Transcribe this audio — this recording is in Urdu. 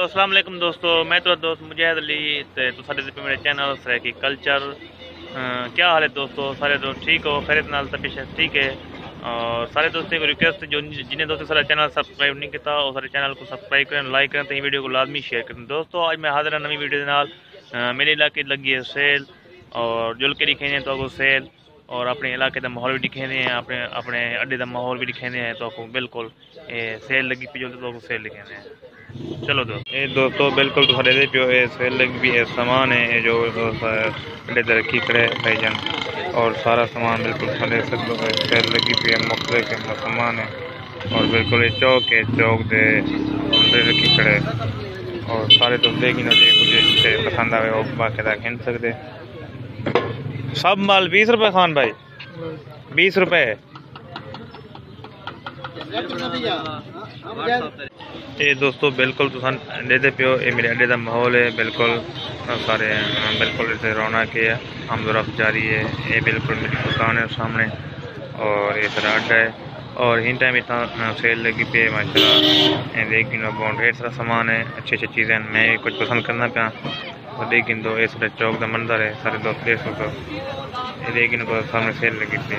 تو السلام علیکم دوستو، میں تو دوست مجاہد علی تو سارے پہ میرے چینل سریکی کلچر کیا حال ہے دوستو؟ سارے دوست ٹھیک ہو خیرت نال طبیعت ٹھیک ہے۔ اور سارے دوستوں کو ریکویسٹ جو جنہیں دوستوں سارا چینل سبسکرائب نہیں کیتا اور سارے چینل کو سبسکرائب کریں لائک کریں تو ویڈیو کو لازمی شیئر کریں۔ دوستو، آج میں حاضر ہوں نئی ویڈیو نال۔ میرے علاقے لگی ہے سیل، اور جل کے دکھیں تو کو سیل، اور اپنے علاقے کا ماحول بھی دکھیں ہیں، اپنے اپنے اڈے کا ماحول بھی دکھیں ہیں، تو کو بالکل سیل لگی پی جو تو سیل دکھیں ہیں۔ چلو دو اے دوستو، بالکل تو دے پیو اے سیل بھی ہے سامان ہے جو بڑے درکی کرے بھائی جان۔ اور سارا سامان بالکل سارے سکتے ہے سیل لگی پی مختلف قسم سامان ہے اور بالکل یہ چوک ہے چوک دے بڑے رکھی کرے اور سارے تو دیکھ نہ دے کچھ پسند آئے وہ باقاعدہ کھین سکتے سب مال بیس روپے خان بھائی۔ بیس روپے۔ یہ دوستو، بالکل تو اڈے دے پیو یہ میرے اڈے دا ماحول ہے، بالکل سارے، بالکل اسے رونق ہے ہم رفت جاری ہے یہ بالکل میری دکان ہے سامنے، اور یہ سارا اڈا ہے، اور ہن ٹائم اتنا سیل لگی پی ماشاء اللہ لیکن بونڈ یہ سارا سامان ہے، اچھی اچھی چیزیں میں کچھ پسند کرنا پیا لیکن دو اس چوک دا منظر ہے، سارے دوست دیکھ سکتے لیکن سامنے سیل لگی پی